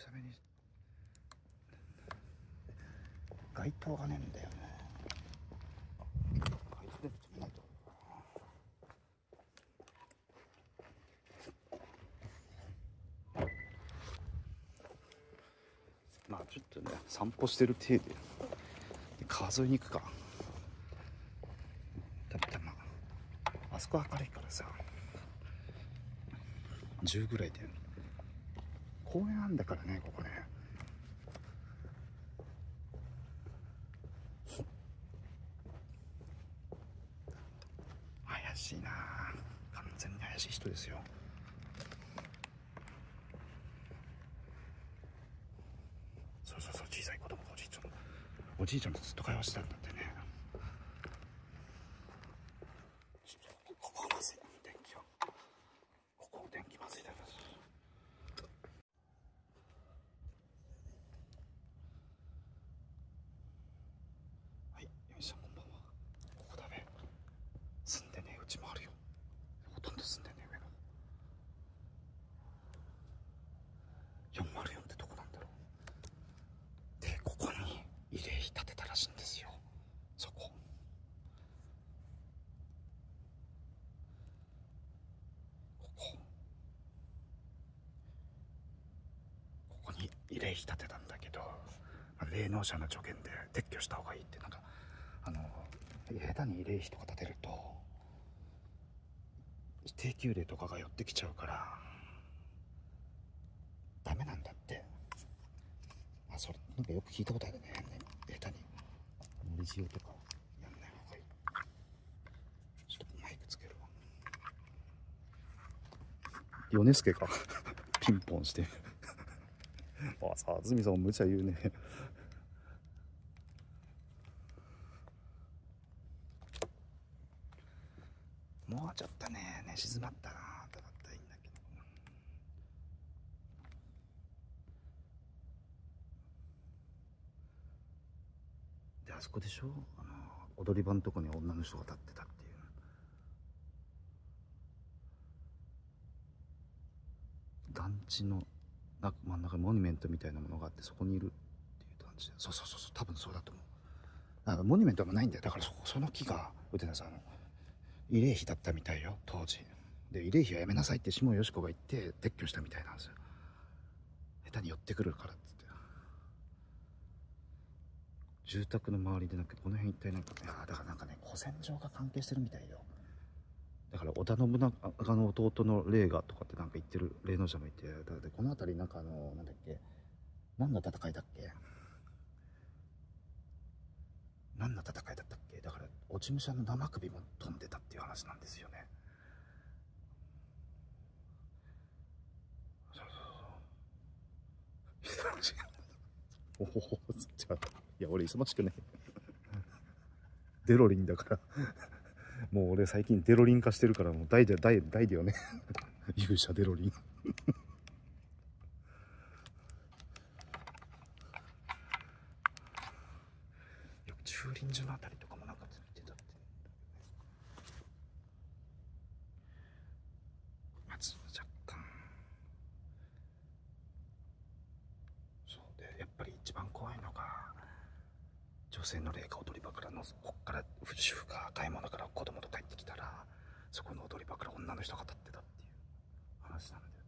久めに。街灯がねえんだよね。街灯でも止めないと。まあちょっとね散歩してる程度で川沿いに行くか。だってまああそこ明るいからさ。10ぐらいで公園あんだからねここね。怪しいな。完全に怪しい人ですよ。そうそうそう小さい子供がおじいちゃんおじいちゃんとずっと会話してたんだってねちょっとここはまずい電気はここ電気まずいだからはい由美さんこんばんはここだべ住んでねえうちもあるよほとんど住んでねえ上の404ってどこなんだろうでここに慰霊碑建てたらしいんですよそこここここに慰霊碑建てたんだけど、まあ霊能者の助言で撤去した方がいいってなんかあの下手に慰霊碑とか建てると定休令とかが寄ってきちゃうからダメなんだって。あそれなんかよく聞いたことあるね。下手に森塩とかやんない方がいい。ちょっとマイクつけるわ。米助かピンポンして。あさあずさんも無茶言うねもうちょっとね寝静まったなとだったらいいんだけどであこでしょ？あの踊り場のとこに女の人が立ってたっていう。団地のな真ん中にモニュメントみたいなものがあってそこにいるっていう感じでそうそうそうそう多分そうだと思う。あモニュメントもないんだよ。だからそその木が腕田さんの慰霊碑だったみたいよ。当時。で慰霊碑はやめなさいって下よし子が言って撤去したみたいなんですよ。下手に寄ってくるからって住宅の周りでなんかこの辺一帯なんかいやだからなんかね古戦場が関係してるみたいよ。だから織田信長の弟の霊がとかってなんか言ってる霊能者もいてだってこの辺りなんかあのなんだっけ何の戦いだっけ？何の戦いだったっけ？だから落ち武者の生首も飛んでたっていう話なんですよね。そうそうそう。おおじゃあいや俺忙しくねデロリンだから。もう俺最近デロリン化してるからもう大で大大だよね。勇者デロリン。駐輪場のあたりとかもなんかついてたってまず若干そうでやっぱり一番怖いのが女性の霊が踊り場からのこっから主婦が買い物から子供と帰ってきたらそこの踊り場から女の人が立ってたっていう話なんで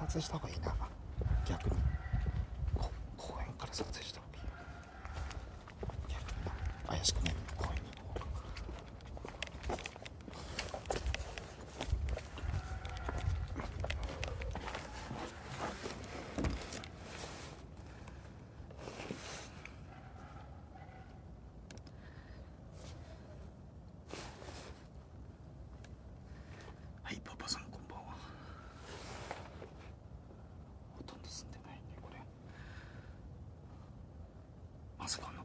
察した方がいいな。逆に。パソコン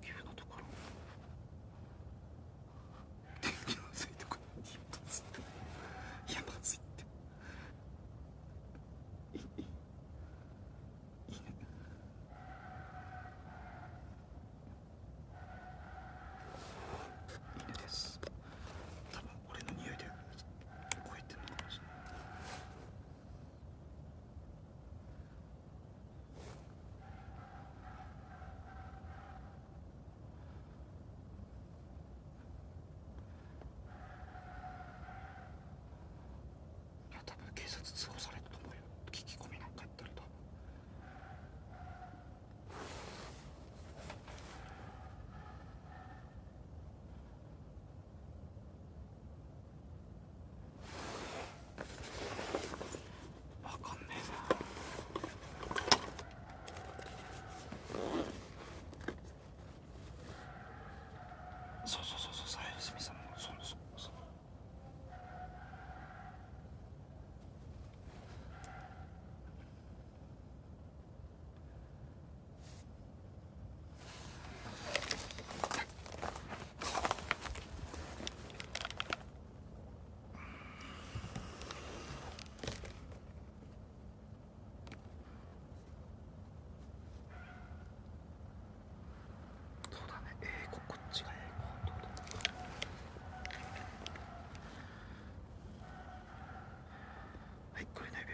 そうそうそうそうそうそうそうそうそう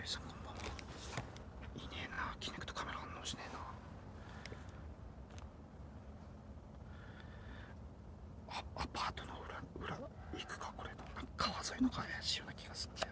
さんこんばんはいねえな筋肉とカメラ反応しねえなあアパートの裏裏行くかこれ。なんか川沿いの林ような気がするんだよ。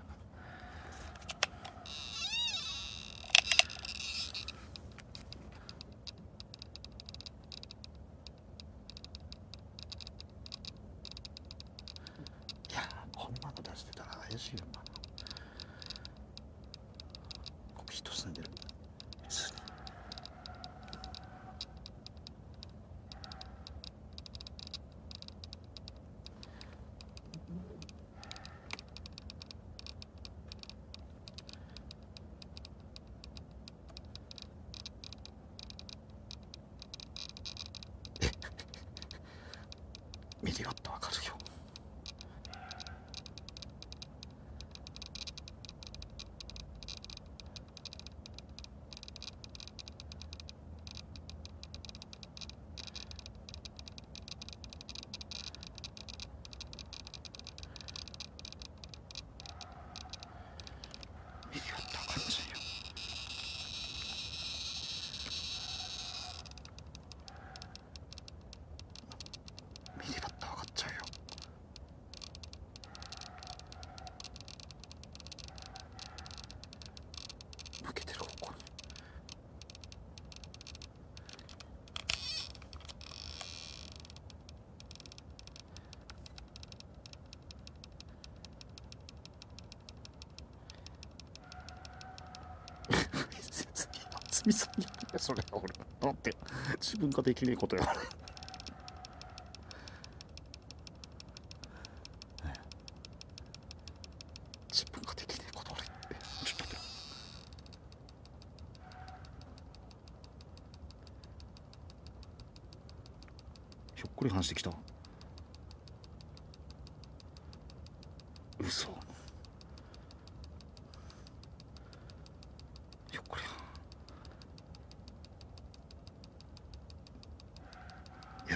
さんそれ俺なんて自分ができねえことや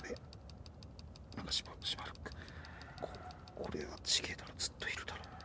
べなんかしばしばらく。これは地形だろ。ずっといるだろう。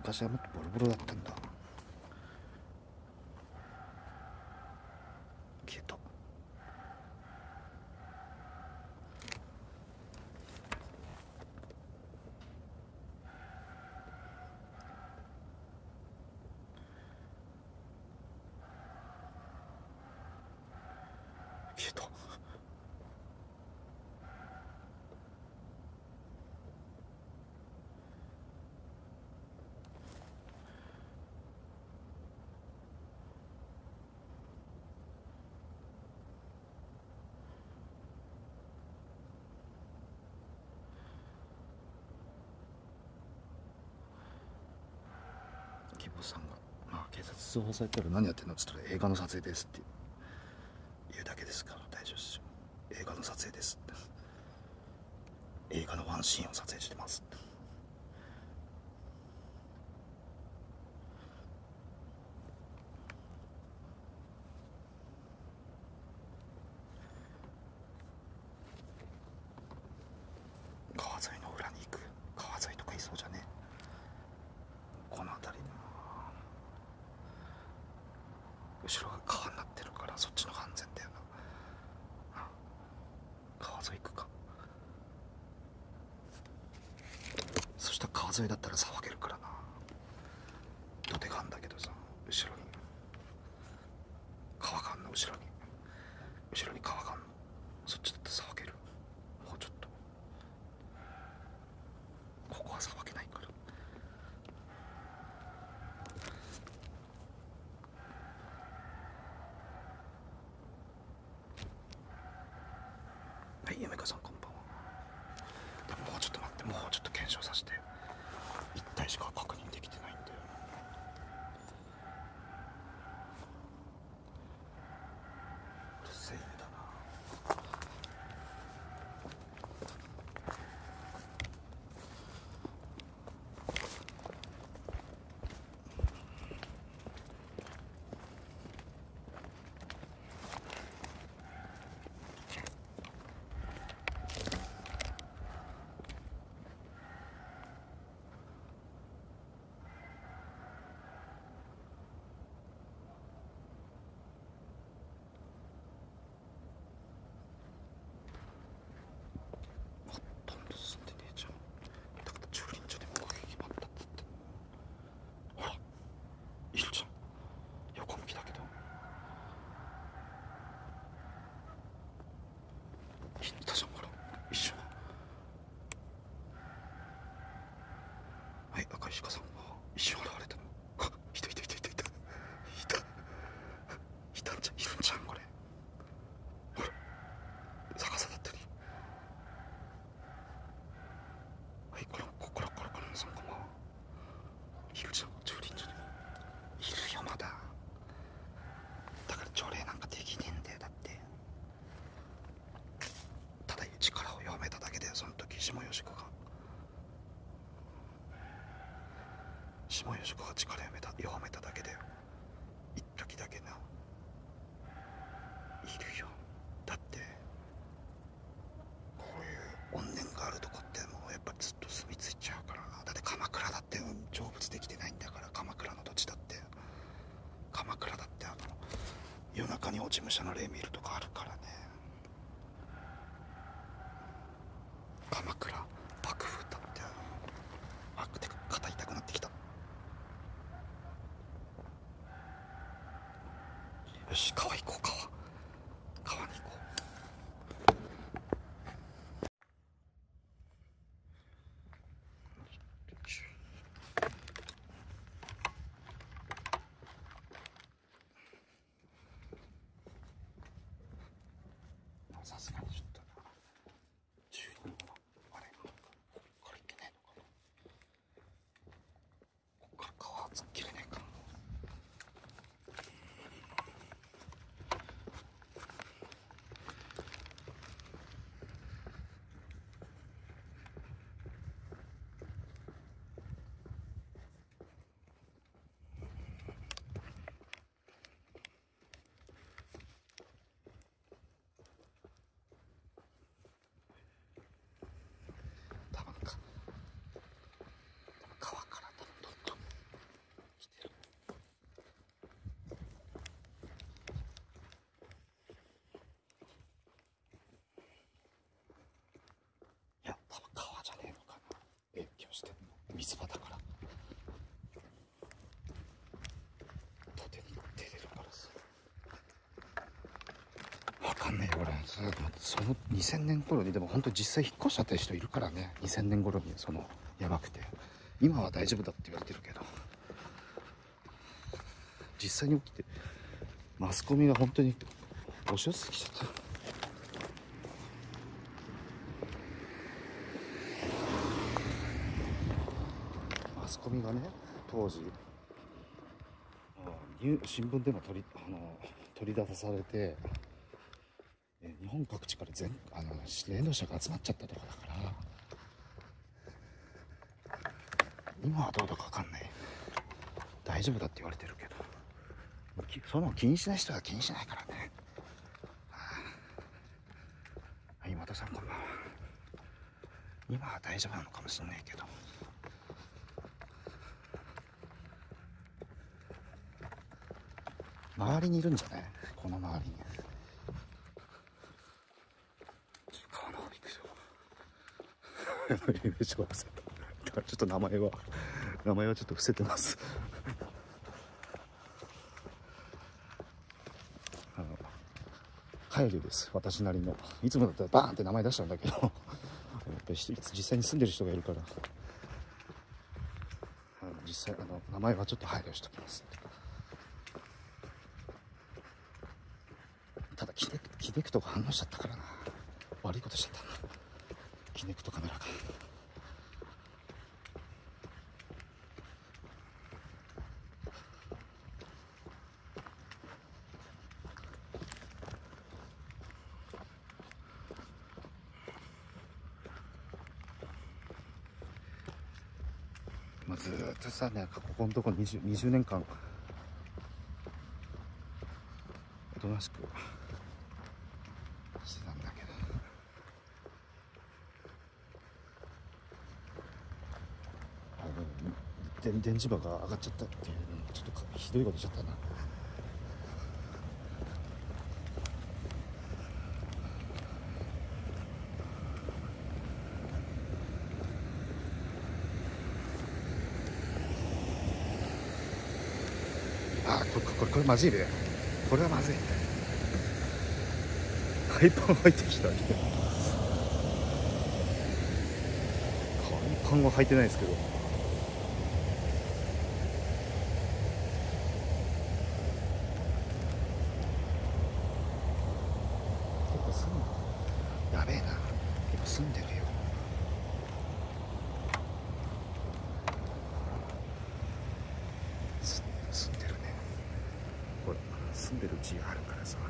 昔はもっとボロボロだったんだ希望さんが、まあ、警察通報されたら何やってんのっつったら映画の撮影ですって言うだけですから大丈夫ですよ。映画の撮影ですって。映画のワンシーンを撮影してますって。私もよしが力やめた弱めただけだよ。一時だけな。いるよ。だってこういう怨念があるとこってもうやっぱずっと住み着いちゃうからな。だって鎌倉だって成仏できてないんだから鎌倉の土地だって。鎌倉だってあの夜中に落ち武者の霊見ると川じゃねえのかな。勉強してんの。水場だから。土手に出れるからさ。わかんねえ俺。その2000年頃にでも本当実際引っ越しちゃった人いるからね。2000年頃にそのやばくて。今は大丈夫だって言われてるけど。実際に起きてマスコミが本当に押し寄せてきちゃった。マスコミがね当時。あニュー新聞でも取りあの取り出されてえ日本各地から全あの霊能者が集まっちゃったとこだから。今はどうだか分かんない。大丈夫だって言われてるけど。その気にしない人は気にしないからね。はい今田さんこんばんは。今は大丈夫なのかもしれないけど。周りにいるんじゃない？この周りに。ちょっと川の方行くよイメージは忘れた。ちょっと名前は名前はちょっと伏せてます。あの帰るです。私なりの。いつもだったらバーンって名前出しちゃうんだけど。やっぱり実際に住んでる人がいるから。実際あの名前はちょっと配慮しておきますただキネクキネクトが反応しちゃったからな。悪いことしちゃった。なキネクトカメラがまあ、ずーっとさなんかここのとこ 20, 20年間おとなしくしてたんだけどあの電電磁場が上がっちゃったっていうちょっとひどいことしちゃったな。あこれこれこれまずいね。これはまずい。海パン履いてきた。海パンは履いてないですけど結構住んでやべえな結構住んでるよす住んでるねほら住んでるうちがあるからさで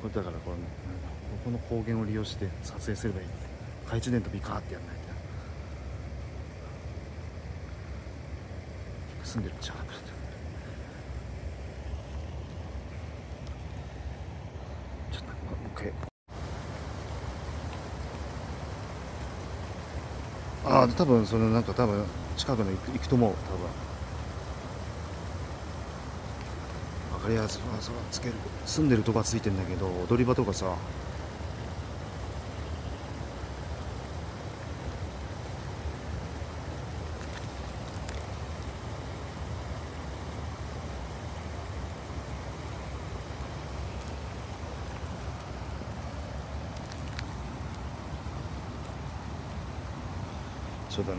これだからこのここの光源を利用して撮影すればいい。懐中電灯ビカーってやんないと。住んでるうちがあるからちょっともう一回。ああ多分そのなんか多分近くの行く行くと思う多分。分かりやすい。あそうつける。住んでるとこはついてんだけど踊り場とかさ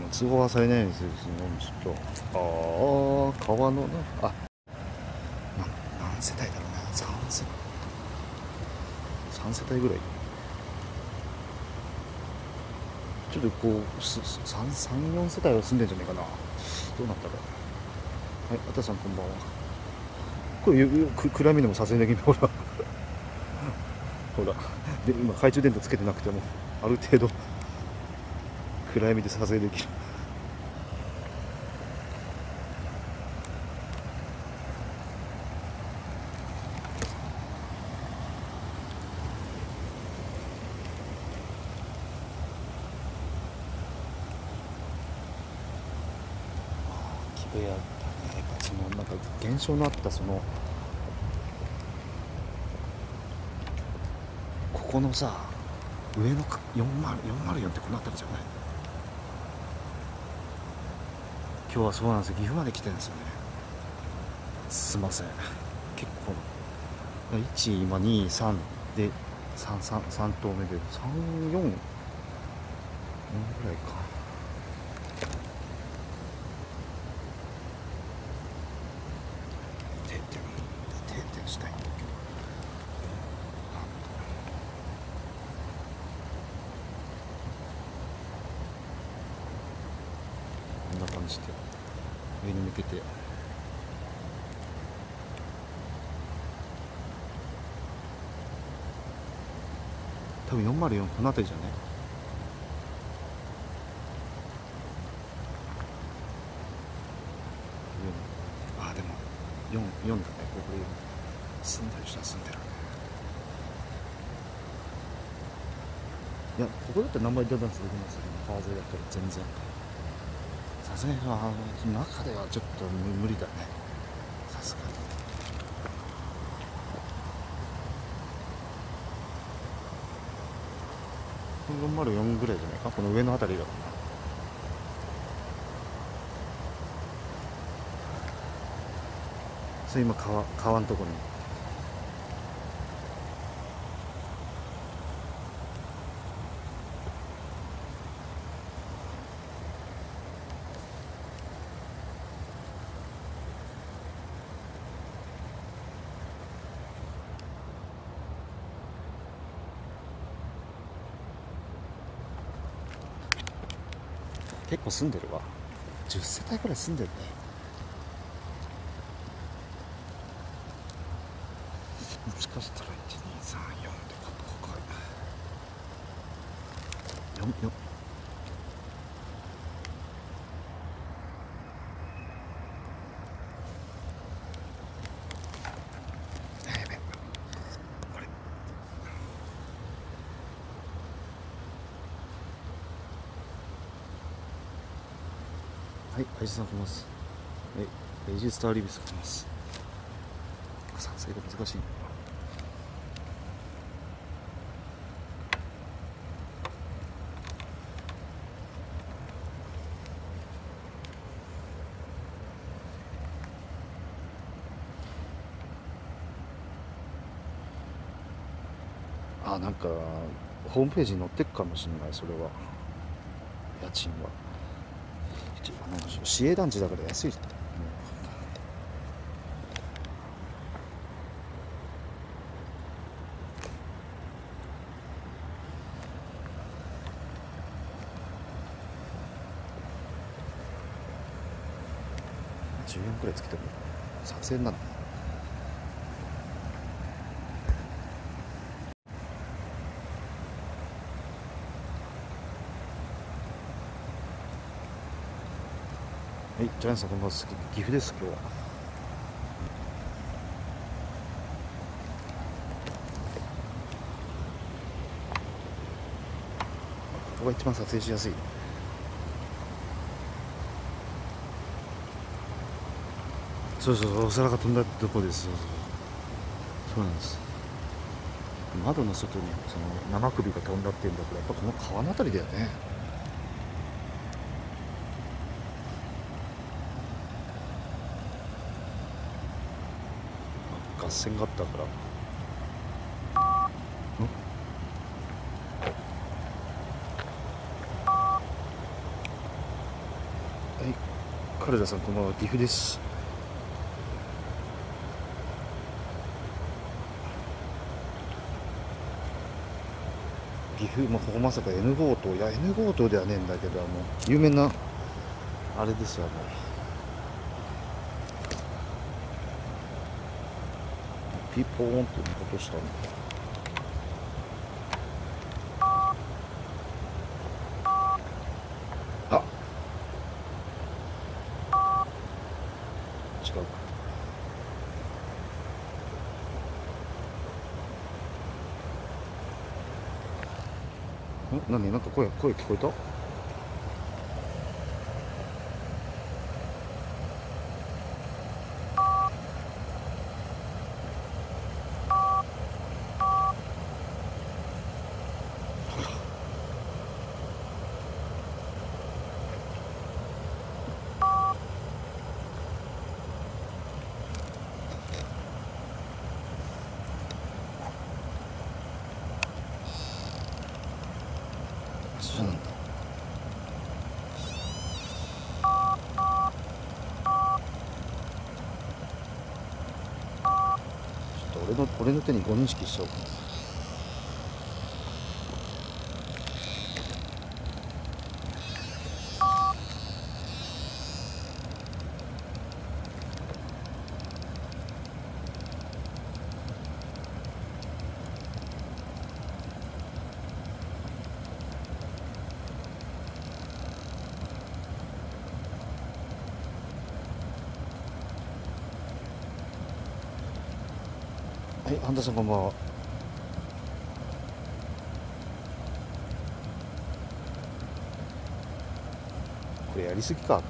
の通報はされないようにするちょっとああ川のなあな何世帯だろうな3世3世帯ぐらいちょっとこう34世帯は住んでんじゃないかなどうなったかはいあたさんこんばんはこれよよく暗闇でも撮影できるほらほらで今懐中電灯つけてなくてもある程度暗闇で撮影できる。木部屋だね。やっぱそのなんか現象のあったそのここのさ上の404ってこの辺りじゃない？今日はそうなんです岐阜まで来てるんですよね。すいません。結構。1今23で33 3投目で34ぐらいか定点定点したいんだけどこんな感じで上に向けて。多分404この辺りじゃね？ああでも4 4だね。ここで住んでる人は住んでるね。いやここだったら名前出たんですできますよね川沿いだったら全然。さすがにあ中ではちょっと無理だね。さすがに。404ぐらいじゃないか？この上の辺りだかなそれ今川川のとこに。住んでるわ。10世帯くらい住んでるねもしかしたら1234でここか4 4やべこれさん来ます。はい、エジスターリビス来ます。撮影が難しい。あ、なんかホームページに載ってくかもしれない、それは。家賃は。一あの市営団地だから安い、じゃん。10円くらいつけても撮影になるはい、ジャイアンさんこんばんは岐阜です今日は。ここが一番撮影しやすい。そうそうそうお皿が飛んだとこです。そうそう。そうなんです。窓の外にその生首が飛んだっていうんだけどやっぱこの川のあたりだよね。合戦があったから。はい。カルダさんこんばんは。岐阜です。岐阜、まあ、ここまさか N 強盗いや N 強盗ではねえんだけどあの有名なあれですよあピポーンって落としたんだ。あ。違うか。ん？何？なんか声声聞こえたそうなんだちょっ手にご認識しておう田さんこんばんはこれやりすぎか。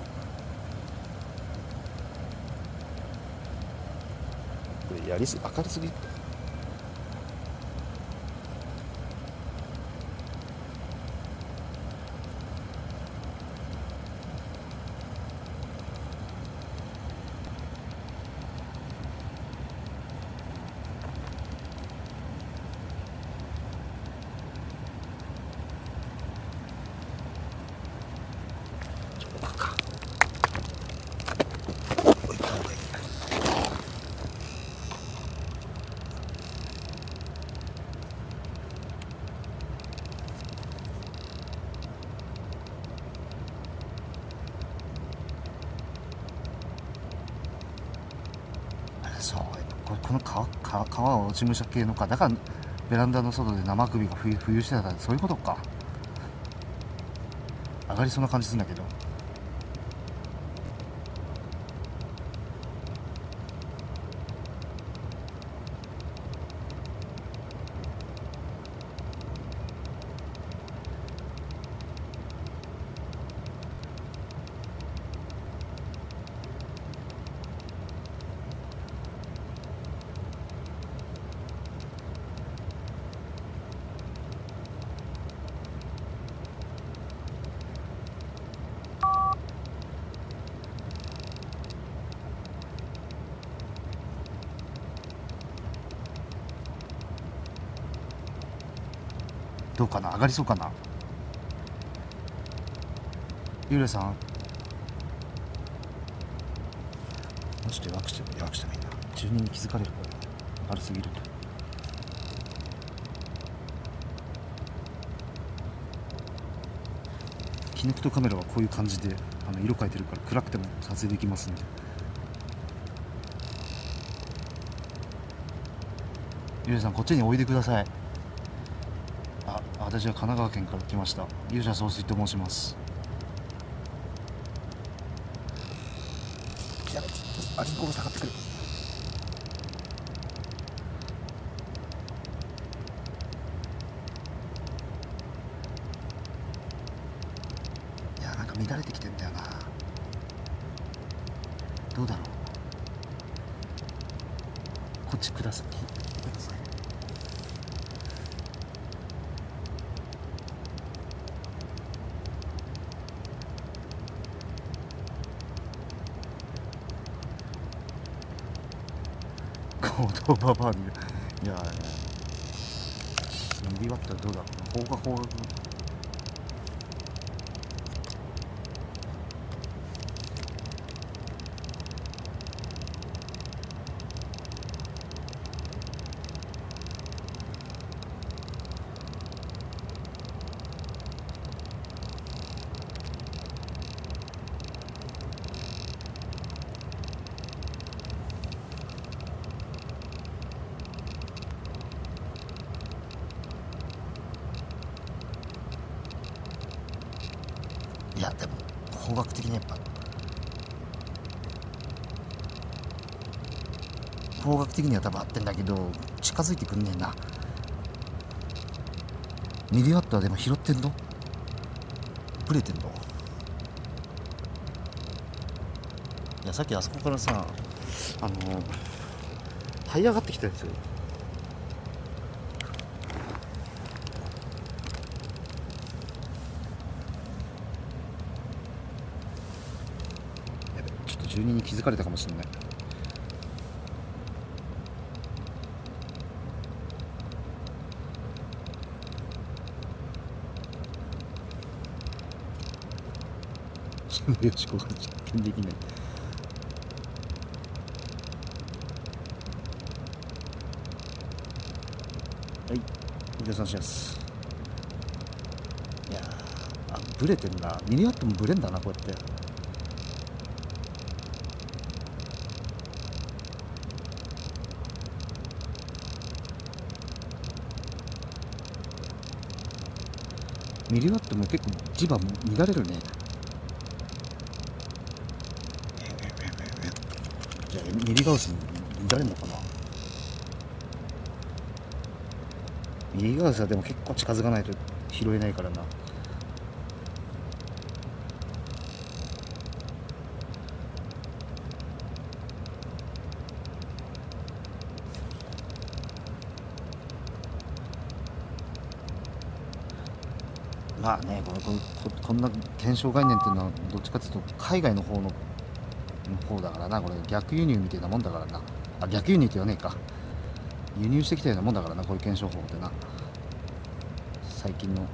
これやりすぎ明るすぎちょっとバカおいおいそうこれこの川川川は落ち武者系のかだからベランダの外で生首が浮遊してたそういうことか。上がりそうな感じするんだけど。上がりそうかな？ゆうれさん。ちょっと弱くして弱くしてもいいな。住人に気づかれるから明るすぎると。キネクトカメラはこういう感じであの色変えてるから暗くても撮影できますんで。ゆうれさんこっちにおいでください。あ私は神奈川県から来ました。勇者総帥と申します。やべあリンコが下がってくる。いやなんか乱れてきてんだよな。どうだろう。こっちくださいください行動ババアに。いやいや伸びわったらどうだろう。な方角方角いやでも方角的にやっぱ方角的には多分合ってんだけど近づいてくんねえな。ミリワットはでも拾ってんの？ブレてんの？いやさっきあそこからさあの這い上がってきたやつやべちょっと住人に気づかれたかもしれない。よしこが実験できない。はい。皆さんします。いやーあブレてんな。ミリワットもブレんだなこうやって。ミリワットも結構磁場乱れるね。じゃあミリガウス乱れるのかな？ミリガウスはでも結構近づかないと拾えないからな。まあねここここんな検証概念っていうのはどっちかっていうと海外の方のの方だからな。これ逆輸入みたいなもんだからな。あ逆輸入って言わねえか。輸入してきたようなもんだからなこういう検証法ってな。最近の。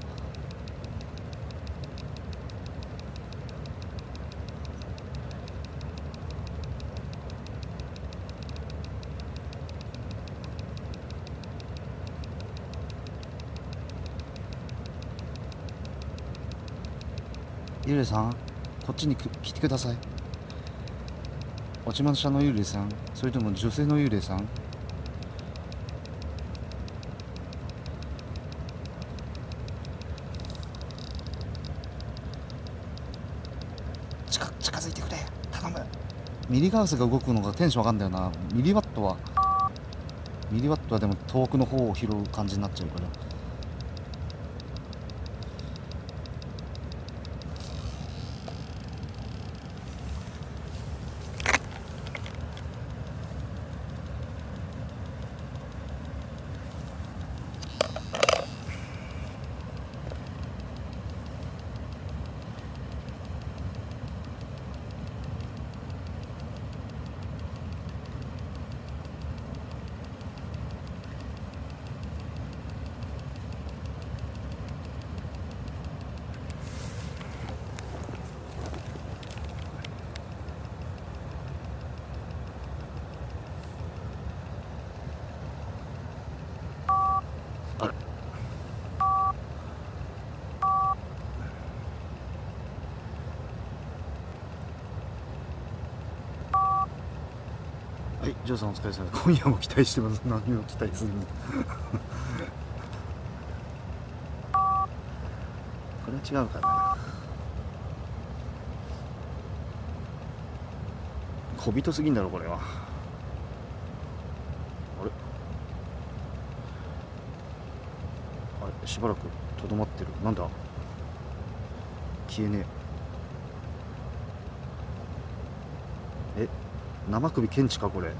ゆれさんこっちに来てください。落ちましたの幽霊さん。それとも女性の幽霊さん？近近づいてくれ。頼む。ミリガウスが動くのがテンション上がんだよな。ミリワットは。ミリワットはでも遠くの方を拾う感じになっちゃうから。はい、ジョーさんお疲れ様。今夜も期待してます。何を期待するの？これは違うかな。小人すぎんだろ、これは。あれ？あれしばらくとどまってるなんだ？消えねええ？生首検知かこれ？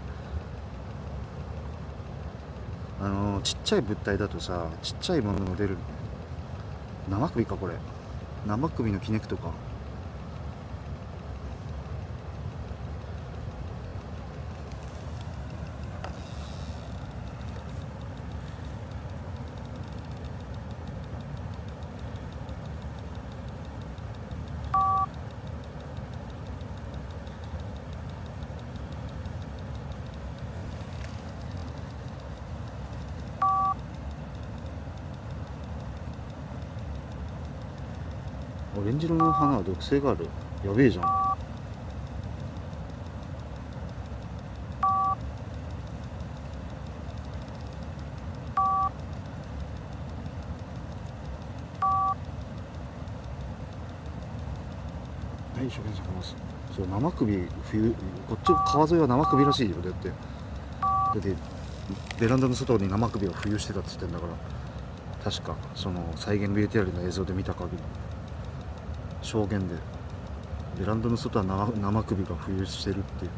あのちっちゃい物体だとさちっちゃいものも出る生首かこれ。生首のキネクトか。花は毒性がある。やべえじゃん。はい一生懸命咲きます。そう生首冬こっち川沿いは生首らしいよだって。だってベランダの外に生首が浮遊してたって言ってんだから。確かその再現 VTR の映像で見た限り。証言で。ベランダの外は生生首が浮遊してるっていう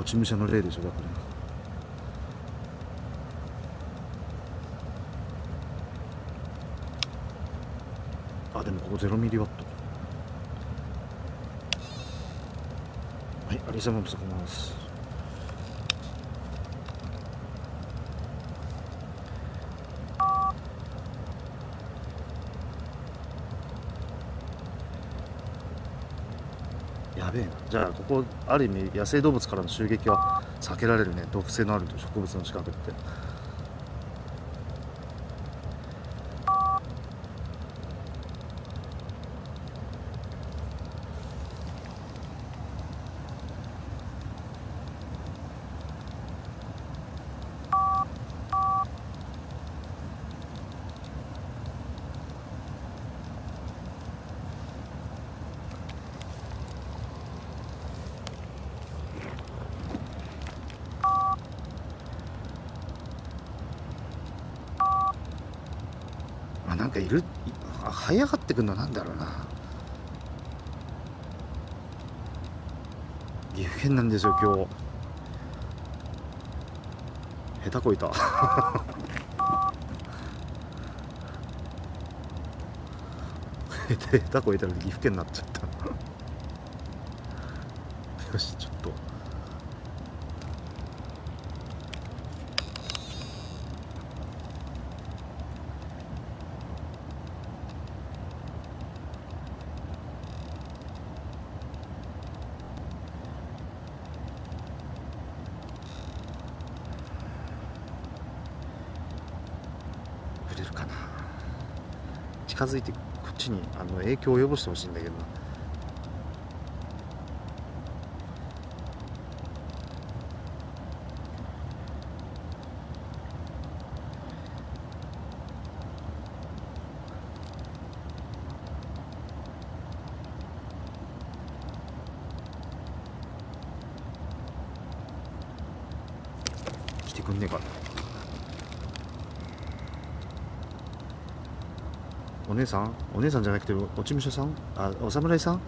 落ち武者の例でしょだからあでもここ0ミリワット。はいありがとうございます。じゃあここある意味野生動物からの襲撃は避けられるね。毒性のある植物の近くってあなんかいるいあ這い上がってくるのなんだろうな岐阜県なんですよ今日。下手こいた。下手こいたら岐阜県になっちゃったよしちょっと触れるかな。近づいてこっちにあの影響を及ぼしてほしいんだけどな来てくんねえかなお姉さんお姉さんじゃなくてお落ち武者さん？あお侍さん？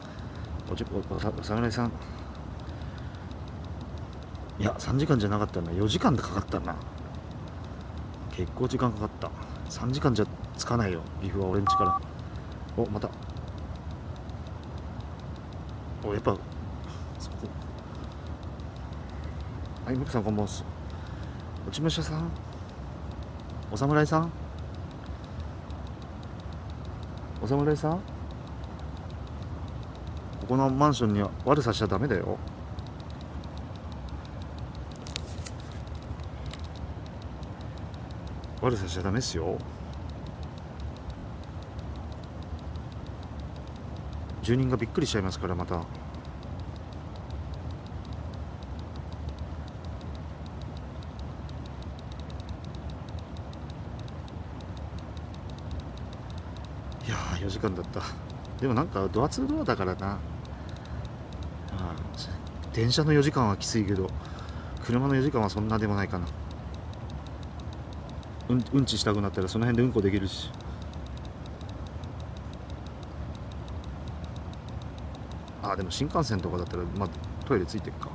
おちおおさお侍さん。いや3時間じゃなかったな。4時間でかかったな。結構時間かかった。3時間じゃつかないよ。岐阜は俺んちから。おまた。おやっぱそこ。はいムクさんこんばんは落ち武者さん？お侍さん？お侍さん？ここのマンションには悪さしちゃダメだよ。悪さしちゃダメっすよ。住人がびっくりしちゃいますからまたいやー4時間だった。でもなんかドアツードアだからな。あー電車の4時間はきついけど車の4時間はそんなでもないかな。うんうんちしたくなったらその辺でうんこできるし。あーでも新幹線とかだったら、まあ、トイレついてるか。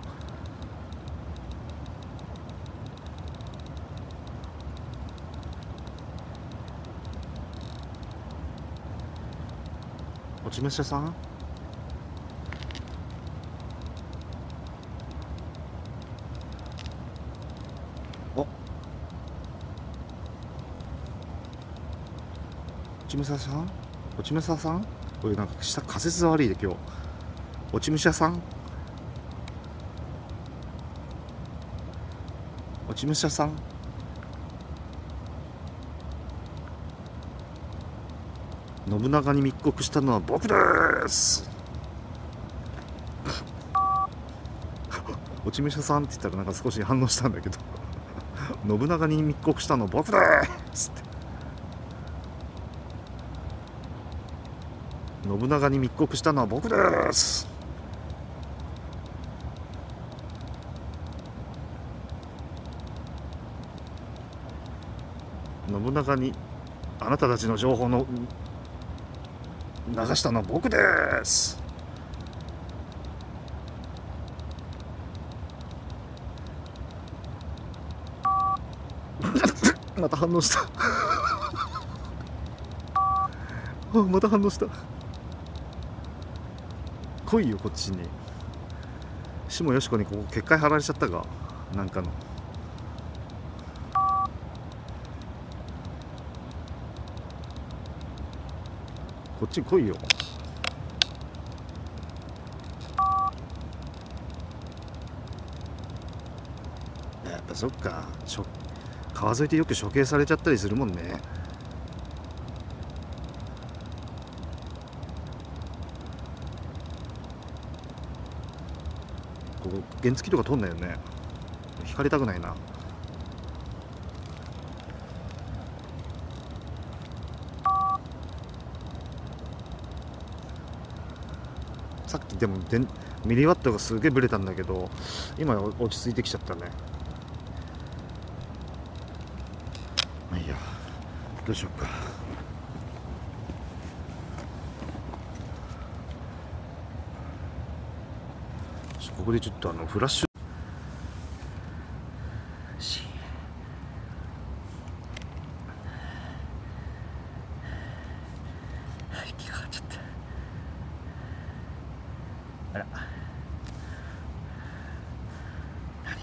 落ち武者さん？お。ち武者さん？落ち武者さん？これなんか下仮説悪いで今日。落ち武者さん？落ち武者さん？信長に密告したのは僕です。落ち武者さんって言ったらなんか少し反応したんだけど。信長に密告したの僕ですって。信長に密告したのは僕です。信長にあなたたちの情報の流したの僕です。また反応した。あまた反応した。来いよこっちに。下よしこにここ結界貼られちゃったかなんかの。ち来いよ。やっぱそっか。川沿いってよく処刑されちゃったりするもんね。ここ原付とか通んないよね。引かれたくないな。さっきでもでミリワットがすげえブレたんだけど今落ち着いてきちゃったね。まあいいや。どうしようか。ここでちょっとあのフラッシュし息がかかっちゃったあら何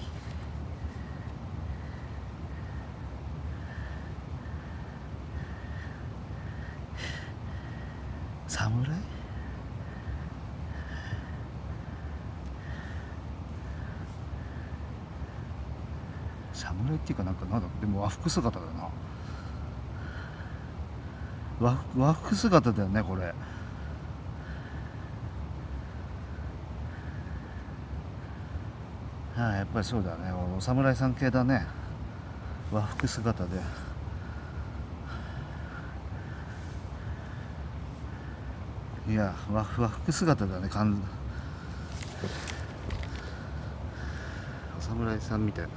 侍侍っていうかなんかなんだでも和服姿だな。和服和服姿だよねこれ。ああやっぱりそうだね。お侍さん系だね。和服姿で。いや和和服姿だね完全お侍さんみたいな。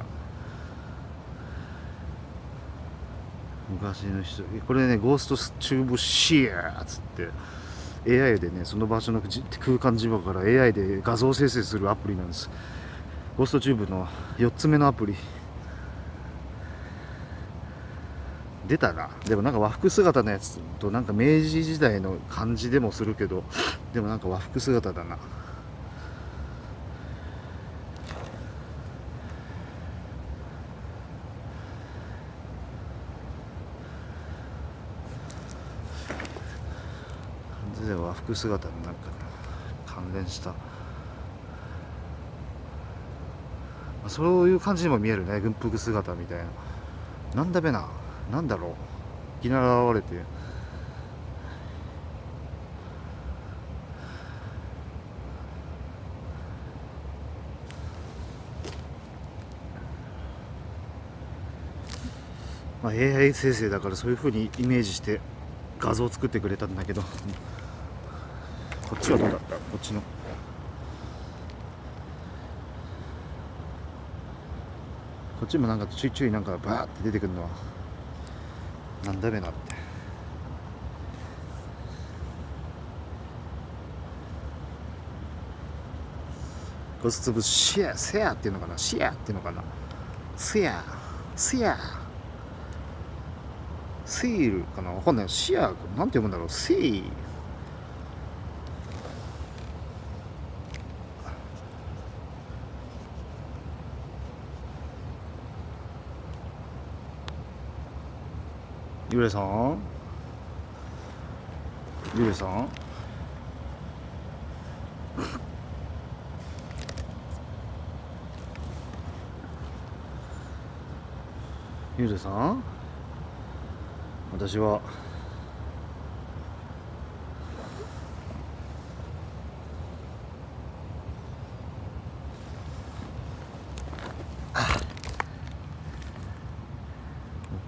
昔の人これねゴーストチューブシェアっつって AI でねその場所の空間磁場から AI で画像生成するアプリなんです。ゴーストチューブの4つ目のアプリ。出たな。でもなんか和服姿のやつとなんか明治時代の感じでもするけどでもなんか和服姿だな完全に和服姿のなんか関連した。そういう感じにも見えるね。軍服姿みたいな。なんだべな。なんだろう。いきなり現れて。まあ、AI 生成だからそういう風にイメージして画像を作ってくれたんだけど。こっちはどうだった？こっちの？こっちもなんかちょいちょいなんかバーって出てくるのはなんだべなって。ゴスツブシェアセアっていうのかな？シェアっていうのかな？セアセアセールかな？わかんない。シアなんて読むんだろう？セイゆれさん。ゆれさん。ゆれさん。私は。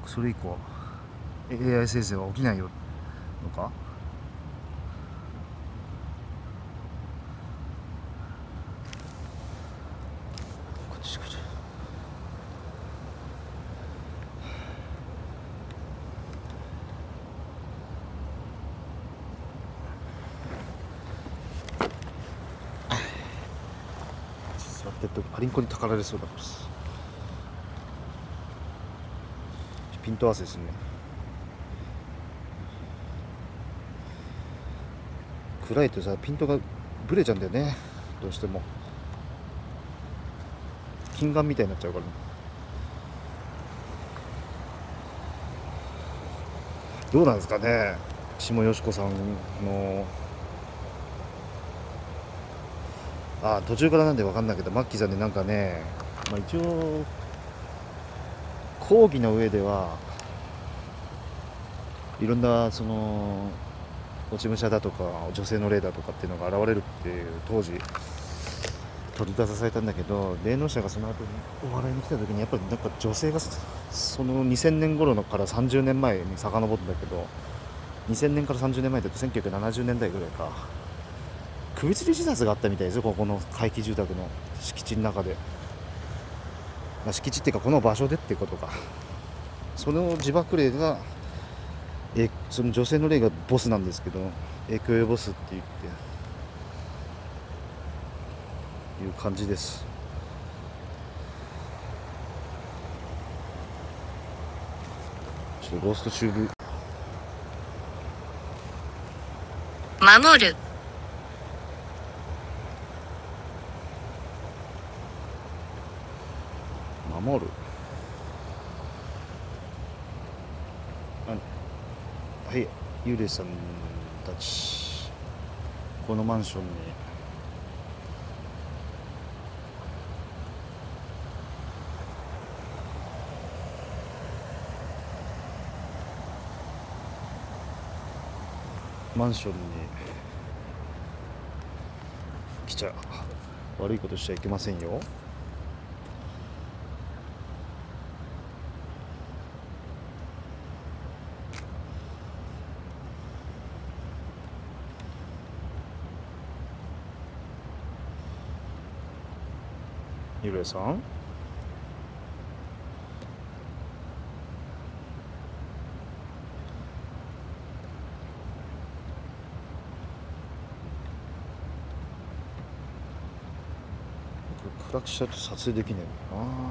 それ以降 AI 生成は起きないよ。のか？座ってるとパリンコにたかられそうだからピント合わせですね。暗いとさピントがブレちゃうんだよね。どうしても。金眼みたいになっちゃうから、ね、どうなんですかね。下よしこさんの。あ途中からなんで分かんないけどマッキーさんでなんかね、まあ、一応講義の上ではいろんなその落ち武者だとか女性の霊だとかっていうのが現れるっていう当時取り出されたんだけど霊能者がその後にお笑いに来た時にやっぱりなんか女性がその2000年頃のから30年前に遡るんだけど2000年から30年前だと1970年代ぐらいか。首吊り自殺があったみたいですよここの怪奇住宅の敷地の中で、まあ、敷地っていうかこの場所でっていうことか。その自爆霊がえその女性の霊がボスなんですけど影響を及ぼすって言っていう感じです。ちょっとローストチューブ。守る。守る？はい。幽霊さんたちこのマンションに。マンションに。来ちゃ悪いことしちゃいけませんよ。さん。暗くしちゃうと撮影できねえもんな。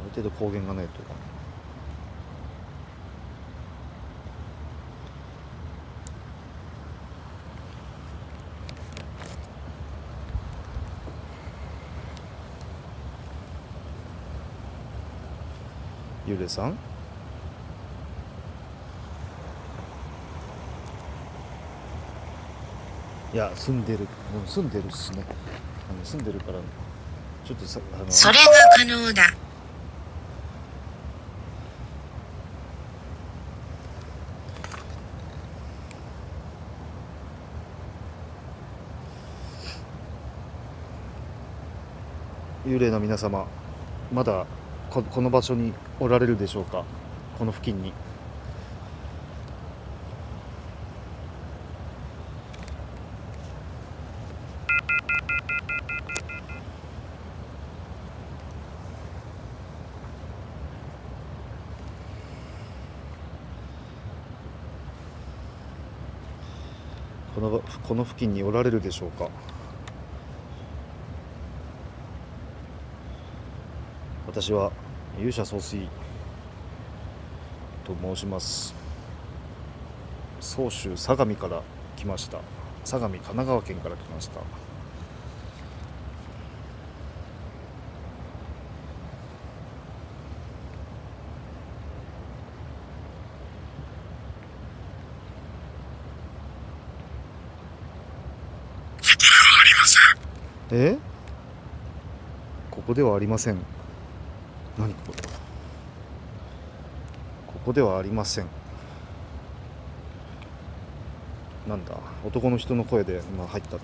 ある程度光源がないと。かゆれさん。いや住んでるうん住んでるっすね。あの住んでるからちょっとさあのそれが可能だ。幽霊の皆様まだここの場所におられるでしょうか？この付近に。このこの付近におられるでしょうか？私は勇者総帥と申します。総州相模から来ました。相模神奈川県から来ました。え？ここではありません何ここここではありません。なんだ？男の人の声で今入った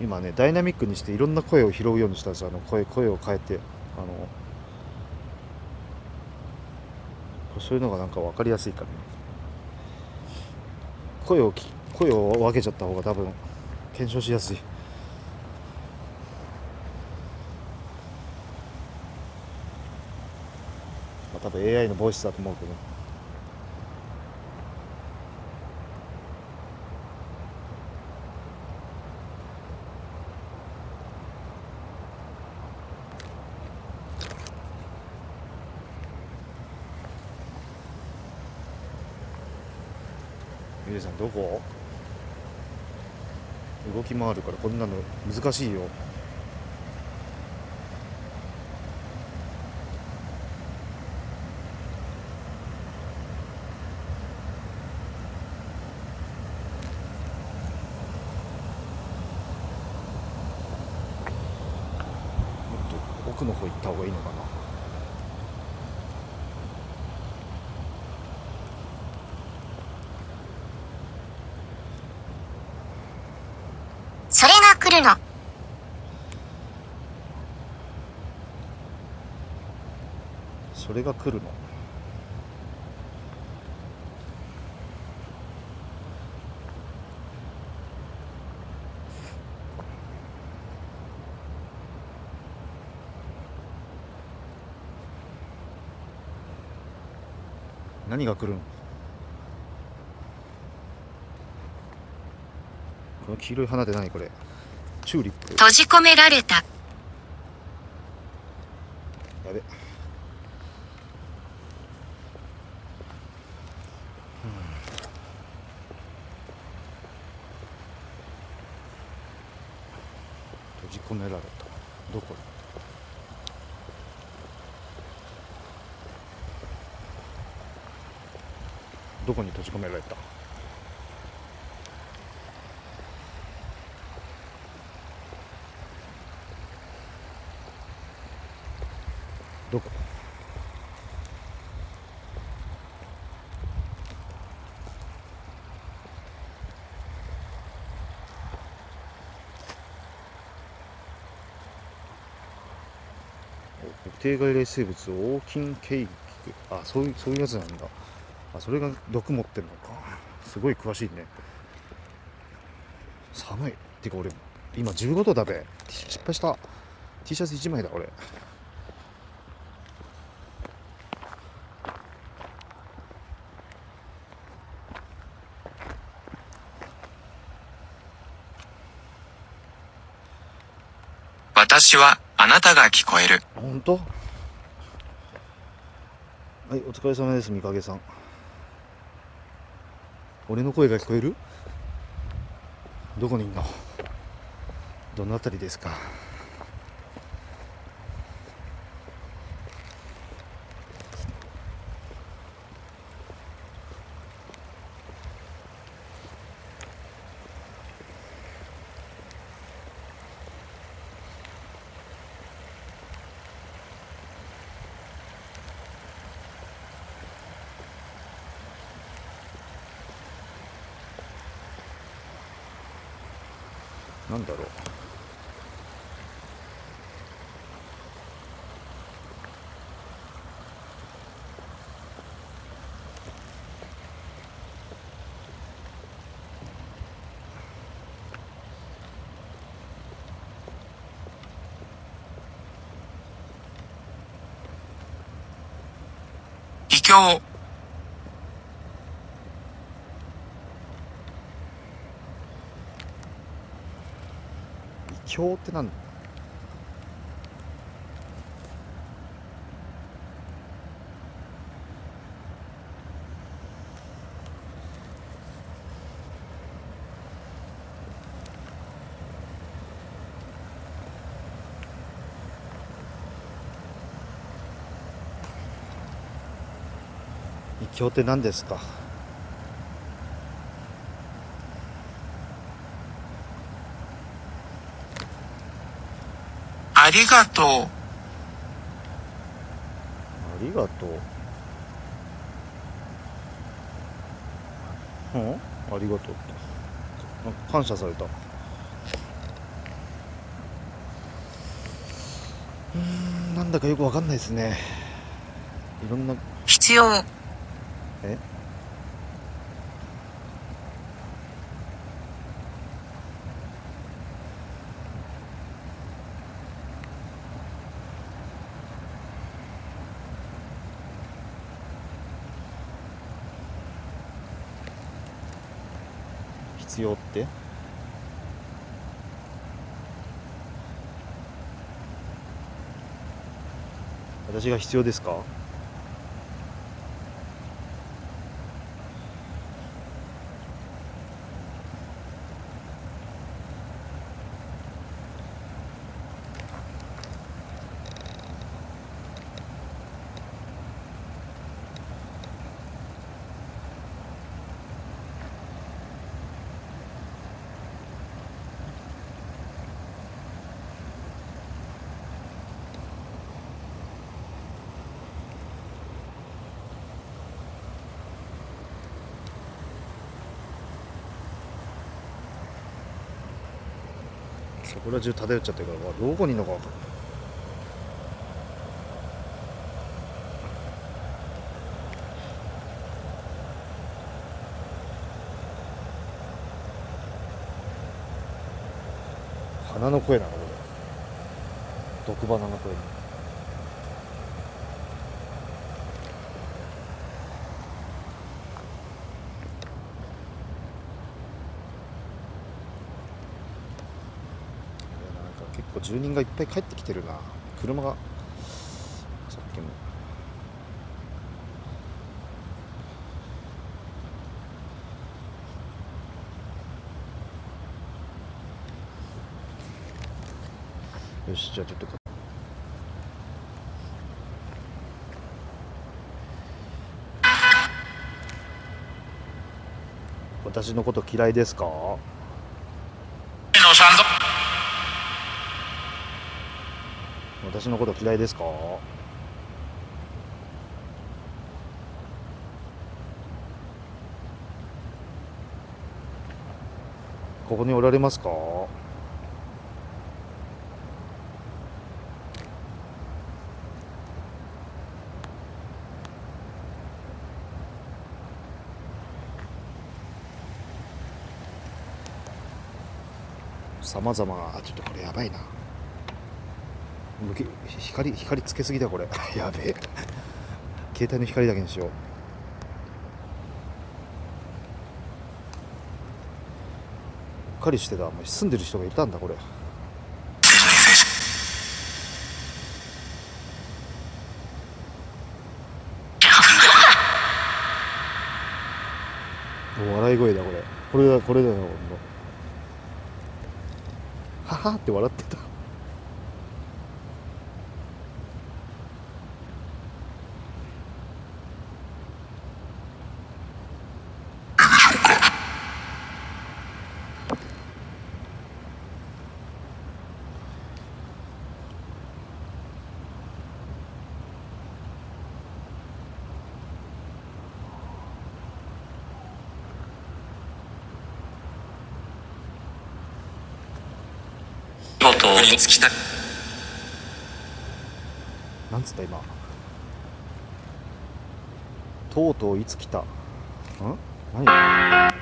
今ねダイナミックにしていろんな声を拾うようにしたんですあの声声を変えてあのそういうのがなんか分かりやすいからね。声を聞声を分けちゃった方が多分検証しやすい。まあ多分 AI のボイスだと思うけど。どこ？動き回るからこんなの難しいよ。もっと奥の方行った方がいいのかるの。それが来るの？何が来るの？この黄色い花って何これ？チューリップ。閉じ込められた。やべ。閉じ込められた。どこどこに閉じ込められたどこ特定外来生物オオキンケイキあそういうそういうやつなんだ。あそれが毒持ってるのか。すごい詳しいね。寒い。てか俺今15度だべ。失敗した。T シャツ1枚だ俺。私はあなたが聞こえる。本当？はいお疲れ様です三影さん。俺の声が聞こえる？どこにいんの？どの辺りですかなんだろう秘境。異教ってなんだ？異教って何ですか？ありがとう。ありがとう。うん？ありがとうって。感謝された。うーん、なんだかよくわかんないですね。いろんな、必要。え必要って？私が必要ですか？そこら中漂っちゃってるからどこにいるのか分かんない。花の声なのこれ。毒花の声いやなんか結構住人がいっぱい帰ってきてるな。車が。さっきも。よしじゃあちょっと私のこと嫌いですか？私のこと嫌いですか？ここにおられますか？さまざまあちょっとこれやばいな。光光つけすぎだこれ。やべえ。携帯の光だけにしよう。うっかりしてた住んでる人がいたんだこれ。笑い声だこれ。これだこれだよほんとははって笑ってた見事に尽きた。なんつった今？とうとういつ来た？ん？何？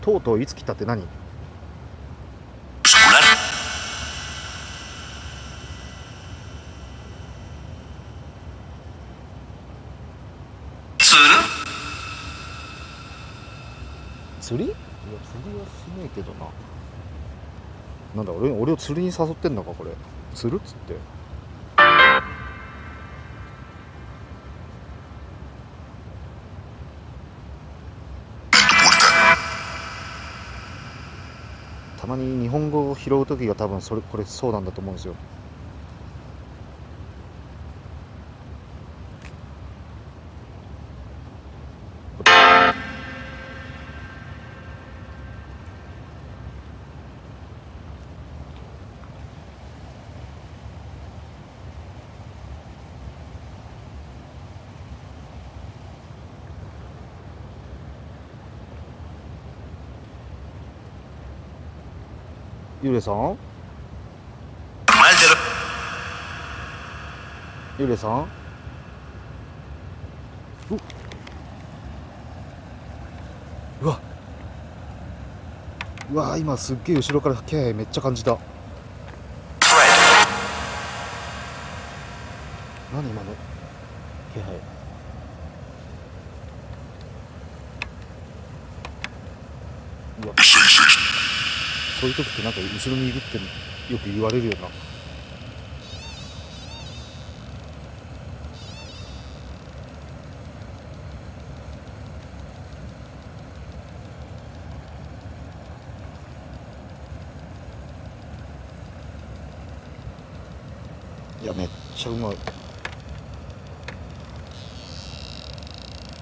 とうとういつ来たって何？釣り？いや釣りはしねえけどななんだ俺俺を釣りに誘ってんのかこれ。釣るっつって。たまに日本語を拾う時が多分それこれそうなんだと思うんですよ。さん。ゆれさん。ううわ。うわ今すっげえ後ろから気配めっちゃ感じた。何今の気配うわそういう時ってなんか後ろにいるってよく言われるよな。いやめっちゃうまい。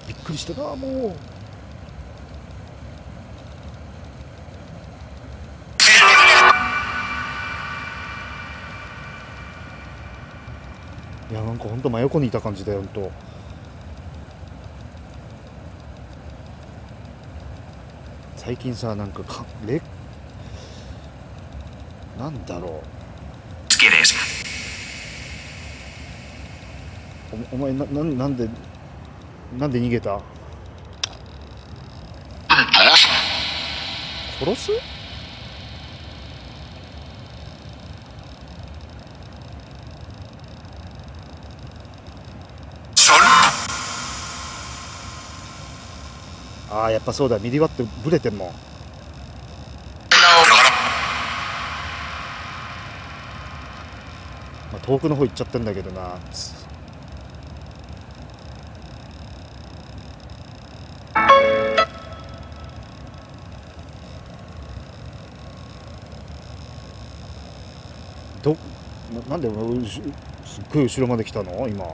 びっくりしたなもういやなんかほんと真横にいた感じだよほんと。最近さなんかかれなんだろ。う。おお前ななんなんでなんで逃げた？殺す？それああやっぱそうだ。ミリワットブレてんもん。まあ、遠くの方行っちゃってんだけどな。どなんでうしすっごい後ろまで来たの？今。